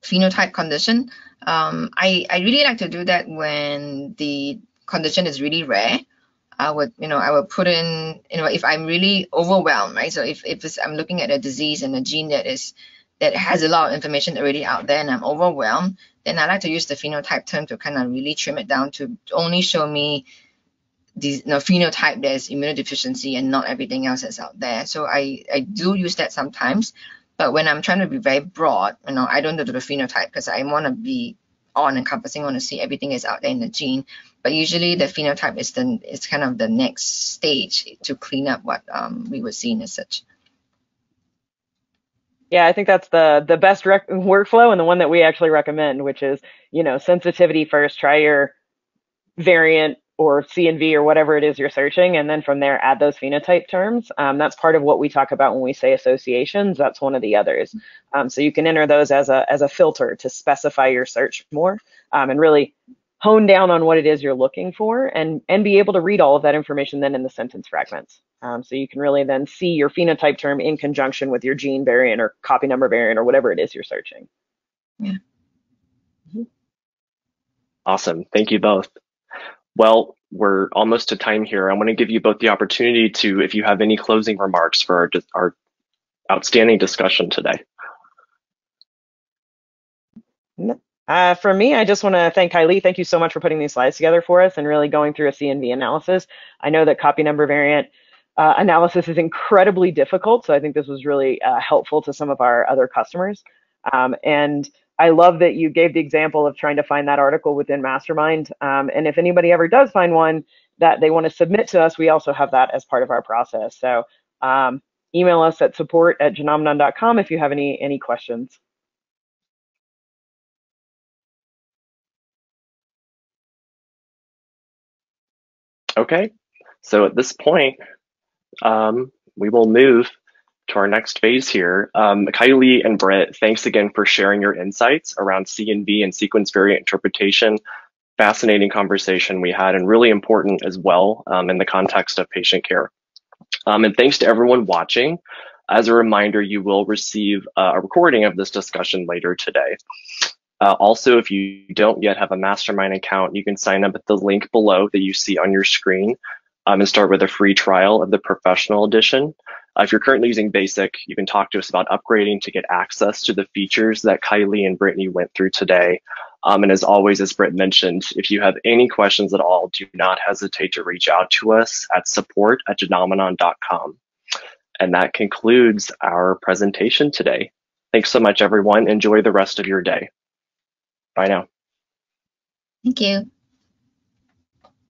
phenotype condition? Um, I, I really like to do that when the condition is really rare. I would, you know, I would put in, you know, if I'm really overwhelmed, right? So if, if I'm looking at a disease and a gene that is that has a lot of information already out there and I'm overwhelmed, then I like to use the phenotype term to kind of really trim it down to only show me the you know, phenotype is immunodeficiency and not everything else that's out there. So I, I do use that sometimes, but when I'm trying to be very broad, you know, I don't do the phenotype because I want to be on encompassing, want to see everything is out there in the gene. But usually the phenotype is the is kind of the next stage to clean up what um, we would see in such. Yeah, I think that's the the best workflow and the one that we actually recommend, which is you know sensitivity first. Try your variant or CNV or whatever it is you're searching, and then from there add those phenotype terms. Um, that's part of what we talk about when we say associations. That's one of the others. Um, so you can enter those as a as a filter to specify your search more um, and really hone down on what it is you're looking for and and be able to read all of that information then in the sentence fragments. Um, so you can really then see your phenotype term in conjunction with your gene variant or copy number variant or whatever it is you're searching. Yeah. Awesome. Thank you both. Well, we're almost to time here. I want to give you both the opportunity to, if you have any closing remarks for our, our outstanding discussion today. Uh, for me, I just want to thank Kai Lee. Thank you so much for putting these slides together for us and really going through a CNV analysis. I know that copy number variant uh, analysis is incredibly difficult, so I think this was really uh, helpful to some of our other customers. Um, and I love that you gave the example of trying to find that article within Mastermind. Um, and if anybody ever does find one that they want to submit to us, we also have that as part of our process. So um, email us at support at genomenon.com if you have any any questions. Okay, so at this point, um, we will move to our next phase here. Um, Kai Lee and Britt, thanks again for sharing your insights around CNV and sequence variant interpretation. Fascinating conversation we had and really important as well um, in the context of patient care. Um, and thanks to everyone watching. As a reminder, you will receive uh, a recording of this discussion later today. Uh, also, if you don't yet have a mastermind account, you can sign up at the link below that you see on your screen um, and start with a free trial of the professional edition. Uh, if you're currently using basic, you can talk to us about upgrading to get access to the features that Kai Lee and Brittnee went through today. Um, and as always, as Britt mentioned, if you have any questions at all, do not hesitate to reach out to us at support at genomenon.com. And that concludes our presentation today. Thanks so much, everyone. Enjoy the rest of your day. Bye now. Thank you.